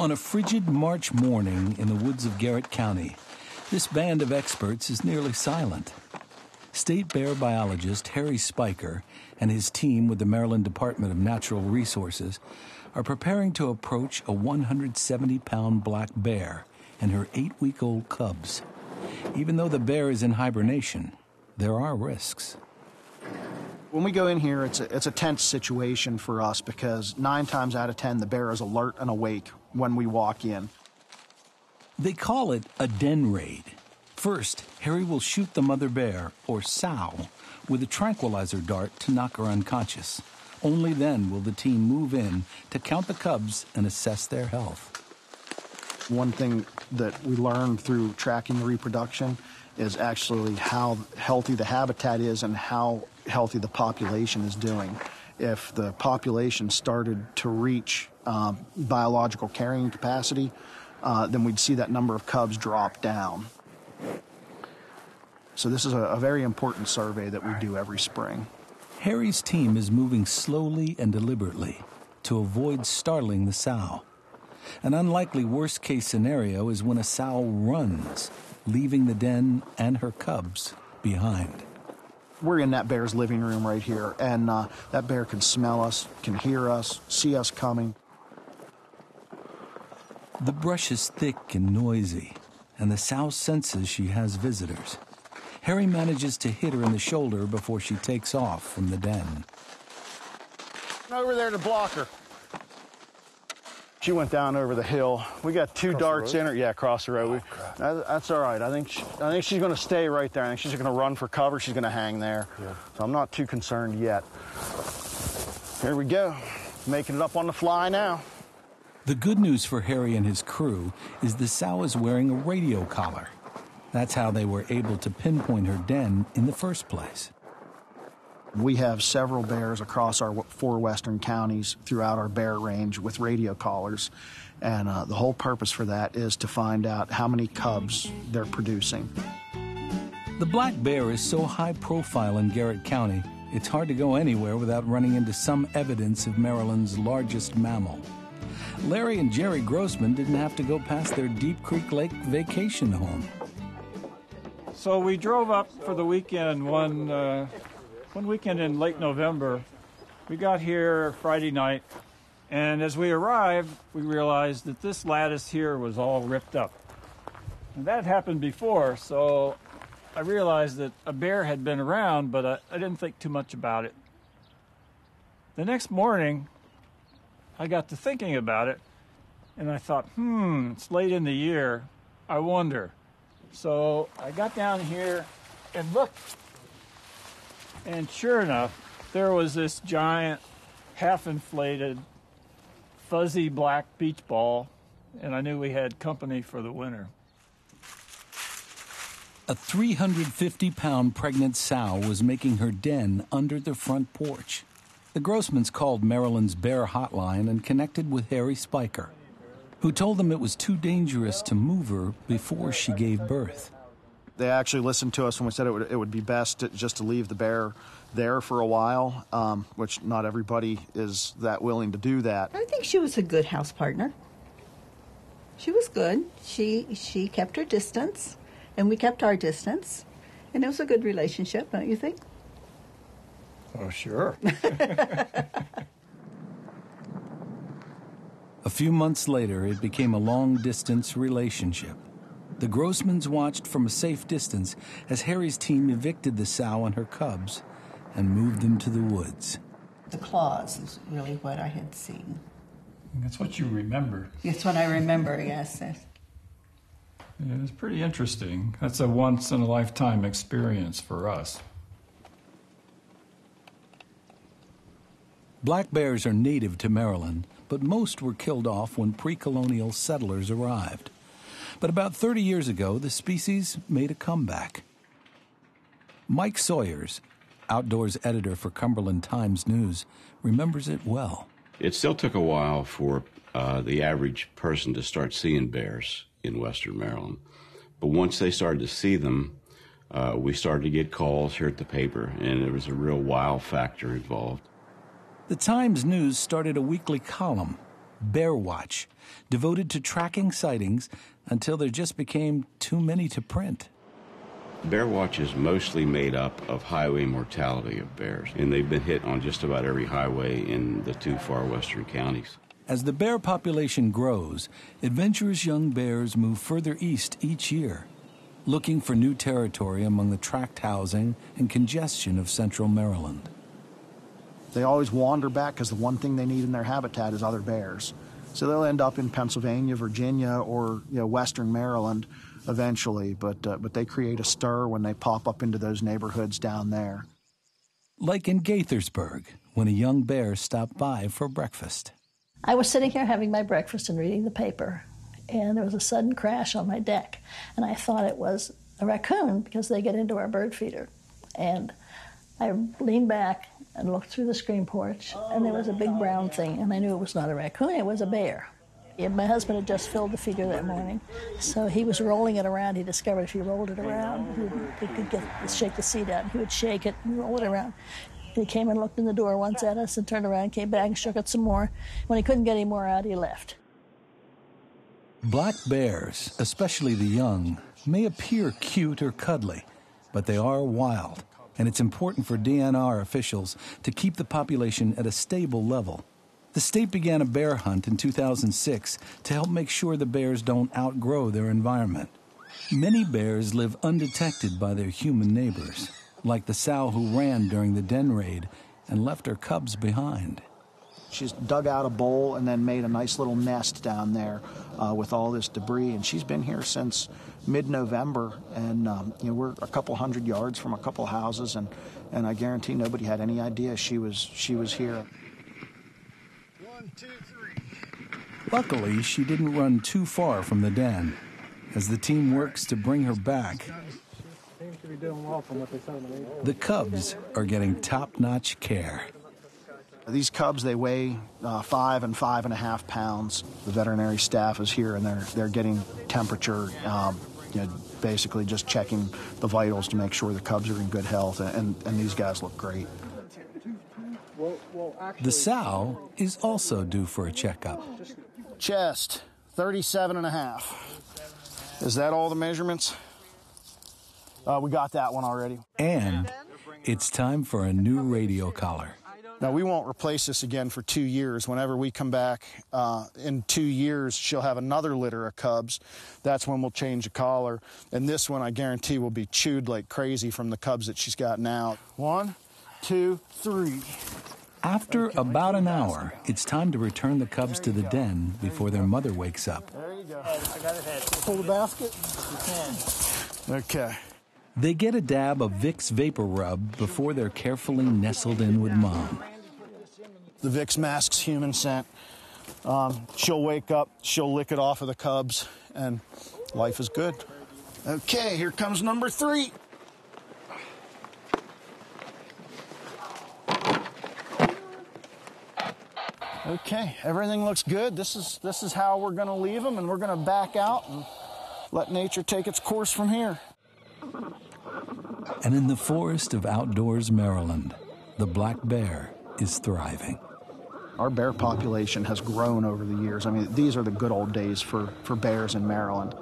On a frigid March morning in the woods of Garrett County, this band of experts is nearly silent. State bear biologist Harry Spiker and his team with the Maryland Department of Natural Resources are preparing to approach a 170 pound black bear and her eight week old cubs. Even though the bear is in hibernation, there are risks. When we go in here, it's a, it's a tense situation for us because nine times out of ten, the bear is alert and awake when we walk in. They call it a den raid. First, Harry will shoot the mother bear, or sow, with a tranquilizer dart to knock her unconscious. Only then will the team move in to count the cubs and assess their health. One thing that we learned through tracking the reproduction is actually how healthy the habitat is and how healthy the population is doing. If the population started to reach um, biological carrying capacity, uh, then we'd see that number of cubs drop down. So this is a, a very important survey that we do every spring. Harry's team is moving slowly and deliberately to avoid startling the sow. An unlikely worst case scenario is when a sow runs, leaving the den and her cubs behind. We're in that bear's living room right here, and uh, that bear can smell us, can hear us, see us coming. The brush is thick and noisy, and the sow senses she has visitors. Harry manages to hit her in the shoulder before she takes off from the den. Over there to block her. She went down over the hill. We got two Across darts in her. Yeah, across the road. Oh, We- that- that's all right. I think she, I think she's going to stay right there. I think she's going to run for cover. She's going to hang there. Yeah. So I'm not too concerned yet. Here we go. Making it up on the fly now. The good news for Harry and his crew is the sow is wearing a radio collar. That's how they were able to pinpoint her den in the first place. We have several bears across our four western counties throughout our bear range with radio collars. And uh, the whole purpose for that is to find out how many cubs they're producing. The black bear is so high profile in Garrett County, it's hard to go anywhere without running into some evidence of Maryland's largest mammal. Larry and Jerry Grossman didn't have to go past their Deep Creek Lake vacation home. So we drove up for the weekend one uh, one weekend in late November. We got here Friday night, and as we arrived, we realized that this lattice here was all ripped up. And that happened before, so I realized that a bear had been around, but I, I didn't think too much about it. The next morning, I got to thinking about it, and I thought, hmm, it's late in the year. I wonder. So I got down here and looked, and sure enough, there was this giant, half inflated, fuzzy black beach ball, and I knew we had company for the winter. A 350 pound pregnant sow was making her den under the front porch. The Grossmans called Maryland's Bear Hotline and connected with Harry Spiker, who told them it was too dangerous to move her before she gave birth. They actually listened to us when we said it would, it would be best to, just to leave the bear there for a while, um, which not everybody is that willing to do that. I think she was a good house partner. She was good. She she kept her distance, and we kept our distance, and it was a good relationship, don't you think? Oh, sure. A few months later, it became a long distance relationship. The Grossmans watched from a safe distance as Harry's team evicted the sow and her cubs and moved them to the woods. The claws is really what I had seen. That's what you remember. That's what I remember. Yes. yes. Yeah, it's pretty interesting. That's a once in a lifetime experience for us. Black bears are native to Maryland, but most were killed off when pre colonial settlers arrived. But about 30 years ago, the species made a comeback. Mike Sawyers, outdoors editor for Cumberland Times News, remembers it well. It still took a while for uh, the average person to start seeing bears in Western Maryland. But once they started to see them, uh, we started to get calls here at the paper, and there was a real wow factor involved. The Times News started a weekly column, Bear Watch, devoted to tracking sightings until there just became too many to print. Bear Watch is mostly made up of highway mortality of bears, and they've been hit on just about every highway in the two far western counties. As the bear population grows, adventurous young bears move further east each year, looking for new territory among the tract housing and congestion of central Maryland. They always wander back because the one thing they need in their habitat is other bears. So they'll end up in Pennsylvania, Virginia, or you know, western Maryland eventually, but, uh, but they create a stir when they pop up into those neighborhoods down there. Like in Gaithersburg, when a young bear stopped by for breakfast. I was sitting here having my breakfast and reading the paper, and there was a sudden crash on my deck, and I thought it was a raccoon because they get into our bird feeder. And I leaned back and looked through the screen porch, and there oh, was a big brown thing, and I knew it was not a raccoon, it was a bear. And my husband had just filled the feeder that morning, so he was rolling it around. He discovered if he rolled it around, he, he could get shake the seed out. He would shake it and roll it around. He came and looked in the door once at us and turned around, came back and shook it some more. When he couldn't get any more out, he left. Black bears, especially the young, may appear cute or cuddly, but they are wild, and it's important for DNR officials to keep the population at a stable level. The state began a bear hunt in 2006 to help make sure the bears don't outgrow their environment. Many bears live undetected by their human neighbors, like the sow who ran during the den raid and left her cubs behind. She's dug out a bowl and then made a nice little nest down there uh, with all this debris, and she's been here since mid-November, and um, you know we're a couple hundred yards from a couple houses, and, and I guarantee nobody had any idea she was she was here. One, two, three. Luckily, she didn't run too far from the den. As the team works to bring her back, the cubs are getting top notch care. These cubs, they weigh uh, five and five and a half pounds. The veterinary staff is here and they're, they're getting temperature, um, you know, basically just checking the vitals to make sure the cubs are in good health, and, and these guys look great. The sow is also due for a checkup. Chest, 37 and a half. Is that all the measurements? Uh, we got that one already. And it's time for a new radio collar. Now, we won't replace this again for two years. Whenever we come back uh, in two years, she'll have another litter of cubs. That's when we'll change the collar. And this one, I guarantee, will be chewed like crazy from the cubs that she's got now. One, two, three. After about an hour, it's time to return the cubs to the den before their mother wakes up. There you go. I got it. Pull the basket. Okay. They get a dab of Vicks VapoRub before they're carefully nestled in with mom. The Vicks masks human scent. Um, she'll wake up, she'll lick it off of the cubs, and life is good. Okay, here comes number three. Okay, everything looks good. This is this is how we're going to leave them, and we're going to back out and let nature take its course from here. And in the forest of outdoors Maryland, the black bear is thriving. Our bear population has grown over the years. I mean, these are the good old days for, for bears in Maryland.